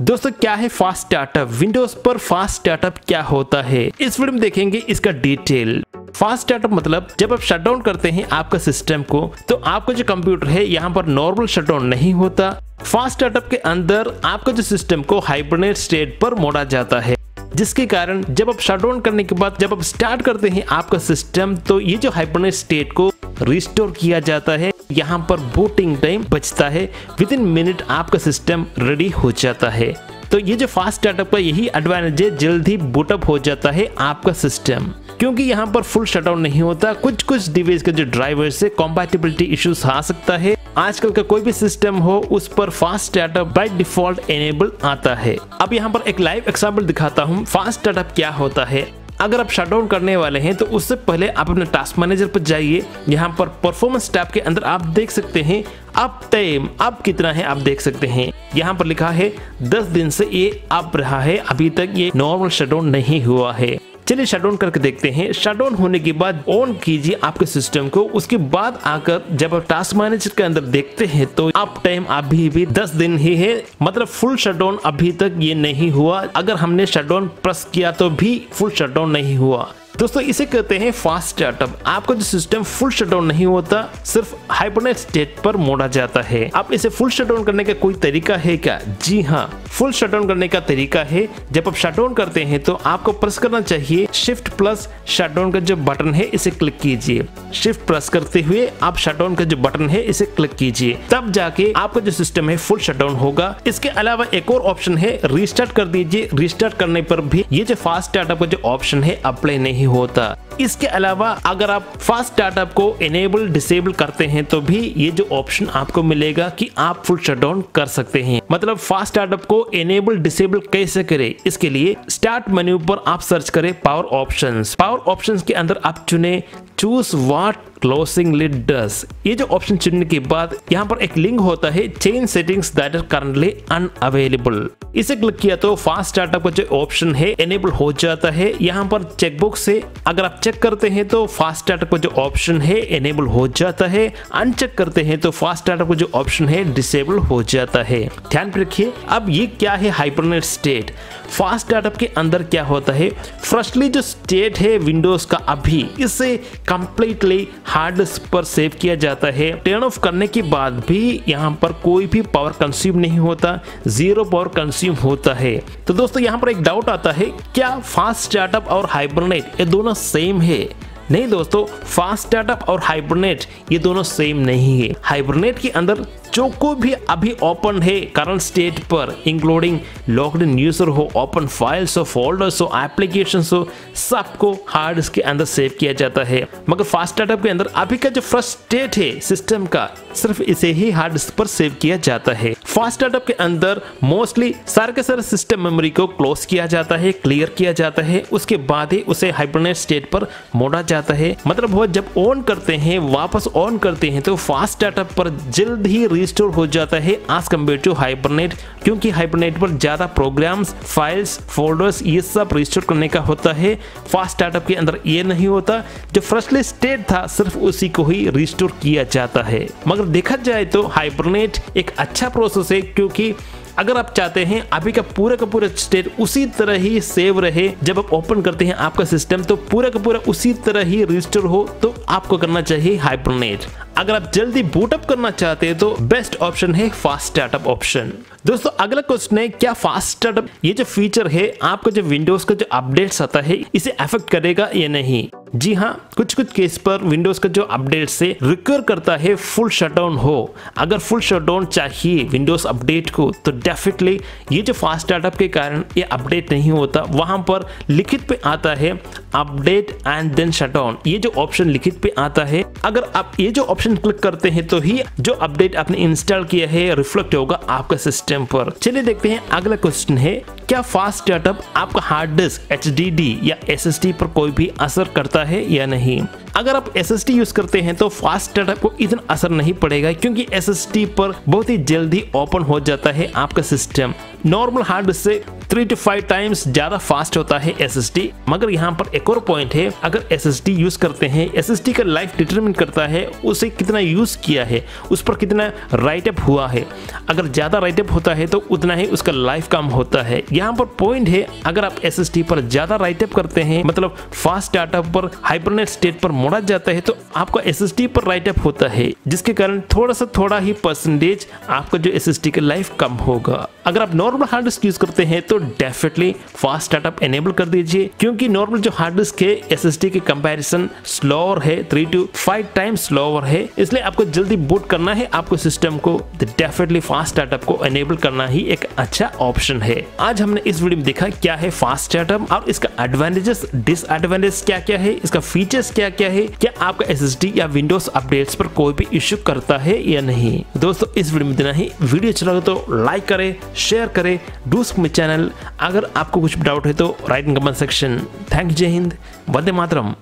दोस्तों, क्या है फास्ट स्टार्टअप विंडोज़ पर फास्ट स्टार्टअप क्या होता है? इस वीडियो में देखेंगे इसका डिटेल फास्ट स्टार्टअप मतलब जब आप शटडाउन करते हैं आपका सिस्टम को तो आपका जो कंप्यूटर है, यहाँ पर नॉर्मल शट डाउन नहीं होता। फास्ट स्टार्टअप के अंदर आपका जो सिस्टम को हाइबरनेट स्टेट पर मोड़ा जाता है, जिसके कारण जब आप शटडाउन करने के बाद जब आप स्टार्ट करते हैं आपका सिस्टम तो ये जो हाइबरनेट स्टेट को रिस्टोर किया जाता है। यहाँ पर बोटिंग टाइम बचता है। विद इन मिनट आपका सिस्टम रेडी हो जाता है। तो ये जो फास्ट स्टार्टअप का यही एडवांटेज है, जल्द ही बूटअप हो जाता है आपका सिस्टम क्योंकि यहाँ पर फुल शटडाउन नहीं होता कुछ कुछ डिवाइस के जो ड्राइवर से कॉम्पैटिबिलिटी इश्यूज़ आ सकता है। आजकल का कोई भी सिस्टम हो, उस पर fast startup by default enable आता है। अब यहाँ पर एक लाइव एग्ज़ाम्पल दिखाता हूँ फास्ट स्टार्टअप क्या होता है। अगर आप शटडाउन करने वाले हैं तो उससे पहले आप अपने टास्क मैनेजर पर जाइए। यहाँ पर परफॉर्मेंस टैब के अंदर आप देख सकते हैं, अब टाइम अब कितना है, आप देख सकते हैं। यहाँ पर लिखा है 10 दिन से ये अब रहा है, अभी तक ये नॉर्मल शटडाउन नहीं हुआ है। चलिए शट डाउन करके देखते हैं। शटडाउन होने के बाद ऑन कीजिए आपके सिस्टम को। उसके बाद आकर जब आप टास्क मैनेजर के अंदर देखते हैं तो आप टाइम अभी भी 10 दिन ही है। मतलब फुल शटडाउन अभी तक ये नहीं हुआ। अगर हमने शट डाउन प्रेस किया तो भी फुल शट डाउन नहीं हुआ। दोस्तों, इसे कहते हैं फास्ट स्टार्टअप आपका जो सिस्टम फुल शटडाउन नहीं होता, सिर्फ़ हाइपरनेट स्टेट पर मोड़ा जाता है। आप इसे फुल शटडाउन करने का कोई तरीका है क्या? जी हाँ फुल शटडाउन करने का तरीका है। जब आप शटडाउन करते हैं तो आपको प्रेस करना चाहिए शिफ्ट प्लस शटडाउन का जो बटन है, इसे क्लिक कीजिए। शिफ्ट प्रेस करते हुए आप शटडाउन का जो बटन है, इसे क्लिक कीजिए। तब जाके आपका जो सिस्टम है फुल शटडाउन होगा। इसके अलावा एक और ऑप्शन है रिस्टार्ट कर दीजिए। रिस्टार्ट करने पर भी ये जो फास्ट स्टार्टअप का जो ऑप्शन है अप्लाई नहीं होता। इसके अलावा अगर आप फास्ट स्टार्टअप को एनेबल डिसेबल करते हैं तो भी ये जो ऑप्शन आपको मिलेगा कि आप फुल शटडाउन कर सकते हैं। मतलब फास्ट स्टार्टअप को एनेबल डिसेबल कैसे करें? इसके लिए स्टार्ट मेन्यू पर आप सर्च करें पावर ऑप्शंस पावर ऑप्शंस के अंदर आप चुने choose what closing lid does ये जो ऑप्शन चुनने के बाद यहाँ पर एक लिंक होता है change settings that are currently unavailable इसे क्लिक किया तो फास्ट स्टार्टअप का जो ऑप्शन है एनेबल हो जाता है। यहाँ पर चेकबुक से अगर आप चेक करते हैं तो फास्ट स्टार्टअप का जो ऑप्शन है एनेबल हो जाता है। अनचेक करते हैं तो फास्ट स्टार्टअप का जो ऑप्शन है डिसेबल हो जाता है। ध्यान रखिए, अब ये क्या है हाइपरनेट स्टेट फास्ट स्टार्टअप के अंदर क्या होता है? फर्स्टली जो स्टेट है विंडोज़ का अभी, इसे कंप्लीटली हार्ड डिस्क पर सेव किया जाता है। टर्न ऑफ़ करने के बाद भी यहाँ पर कोई भी पावर कंज्यूम नहीं होता ज़ीरो पावर कंज्यूम होता है। तो दोस्तों, यहाँ पर एक डाउट आता है, क्या फास्ट स्टार्टअप और हाइबरनेट ये दोनों सेम है? नहीं दोस्तों फास्ट स्टार्टअप और हाइबरनेट ये दोनों सेम नहीं है। हाइबरनेट के अंदर जो कोई भी अभी ओपन है करंट स्टेट पर इंक्लूडिंग लॉक्ड यूज़र हो ओपन फाइल्स हो फोल्डर्स हो एप्लीकेशन हो, सबको हार्ड डिस्क के अंदर सेव किया जाता है। मगर फास्ट स्टार्टअप के अंदर अभी का जो फ़र्स्ट स्टेट है सिस्टम का, सिर्फ़ इसे ही हार्ड डिस्क पर सेव किया जाता है। फास्ट स्टार्टअप के अंदर मोस्टली सारे के सारे सिस्टम मेमोरी को क्लोज किया जाता है क्लियर किया जाता है, उसके बाद ही उसे हाइबरनेट स्टेट पर मोड़ा जाता है। मतलब वो जब ऑन करते हैं, वापस ऑन करते हैं तो फास्ट स्टार्टअप पर जल्द ही रिस्टोर हो जाता है आज कंपेयर टू हाइबरनेट क्योंकि हाइबरनेट पर ज़्यादा प्रोग्राम्स फाइल्स फोल्डर्स ये सब रिस्टोर करने का होता है। फास्ट स्टार्टअप के अंदर ये नहीं होता। जो फर्स्टली स्टेट था, सिर्फ़ उसी को ही रिस्टोर किया जाता है। मगर देखा जाए तो हाइबरनेट एक अच्छा प्रोसेस है, क्योंकि अगर आप चाहते हैं अभी का पूरा का पूरा स्टेट उसी तरह ही सेव रहे, जब आप ओपन करते हैं आपका सिस्टम तो पूरा का पूरा उसी तरह ही रजिस्टर हो तो आपको करना चाहिए हाइपरनेट अगर आप जल्दी बूटअप करना चाहते हैं तो बेस्ट ऑप्शन है फास्ट स्टार्टअप ऑप्शन दोस्तों, अगला क्वेश्चन है, क्या फास्ट स्टार्टअप ये जो फीचर है, आपका जो विंडोज़ का जो अपडेट्स आता है, इसे अफेक्ट करेगा या नहीं? जी हाँ कुछ कुछ केस पर विंडोज़ का जो अपडेट से रिक्वेयर करता है फुल शटडाउन हो। अगर फुल शटडाउन चाहिए विंडोज़ अपडेट को तो डेफिनेटली ये जो फास्ट स्टार्टअप के कारण ये अपडेट नहीं होता। वहाँ पर लिखित पे आता है अपडेट एंड देन शटडाउन ये जो ऑप्शन लिखित पे आता है, अगर आप ये जो ऑप्शन क्लिक करते हैं तो ही जो अपडेट आपने इंस्टॉल किया है रिफ्लेक्ट होगा आपका सिस्टम पर। चलिए देखते हैं अगला क्वेश्चन है, क्या फास्ट स्टार्टअप आपका हार्ड डिस्क HDD या एस पर कोई भी असर करता है या नहीं? अगर आप एस एस यूज़ करते हैं तो फास्ट स्टार्टअप को इतना असर नहीं पड़ेगा, क्योंकि एसएसडी पर बहुत ही जल्दी ओपन हो जाता है आपका सिस्टम नॉर्मल हार्ड से थ्री टू फाइव टाइम्स ज़्यादा फास्ट होता है एसएसडी मगर यहाँ पर एक और पॉइंट है, अगर एसएसडी यूज़ करते हैं एसएसडी का लाइफ डिटरमिन करता है, उसे कितना यूज़ किया है, उस पर कितना राइटअप हुआ है. अगर ज़्यादा राइटअप होता है तो उतना ही उसका लाइफ कम होता है. यहाँ पर पॉइंट है, अगर आप एस पर ज़्यादा राइटअप करते हैं मतलब फास्ट स्टार्टअप पर हाइपरनेट स्टेट पर मोड़ा जाता है तो आपका एस एस पर राइटअप होता है, जिसके कारण थोड़ा सा थोड़ा ही परसेंटेज आपका जो एस एस का लाइफ कम होगा। अगर आप नॉर्मल हार्ड डिस्क यूज़ करते हैं तो डेफिनेटली फास्ट स्टार्टअप एनेबल कर दीजिए, क्योंकि नॉर्मल जो हार्ड डिस्क है एस के कंपेरिजन स्लोअर है three to five time slower है, इसलिए आपको जल्दी बूट करना है, आपको सिस्टम को डेफिनेटली फास्ट स्टार्टअप को एनेबल करना ही एक अच्छा ऑप्शन है। आज हमने इस वीडियो में देखा क्या है फास्ट स्टार्टअप और इसका एडवांटेजेस डिसएडवांटेज क्या क्या है, इसका फीचर्स क्या क्या है क्या आपका एसएसडी या विंडोज़ अपडेट्स पर कोई भी इश्यू करता है या नहीं? दोस्तों, इस वीडियो में देना ही। वीडियो अच्छा लगे तो लाइक करे शेयर करे डूस में चैनल अगर आपको कुछ डाउट है तो write in comment section thank जय हिंद वंदे मातरम।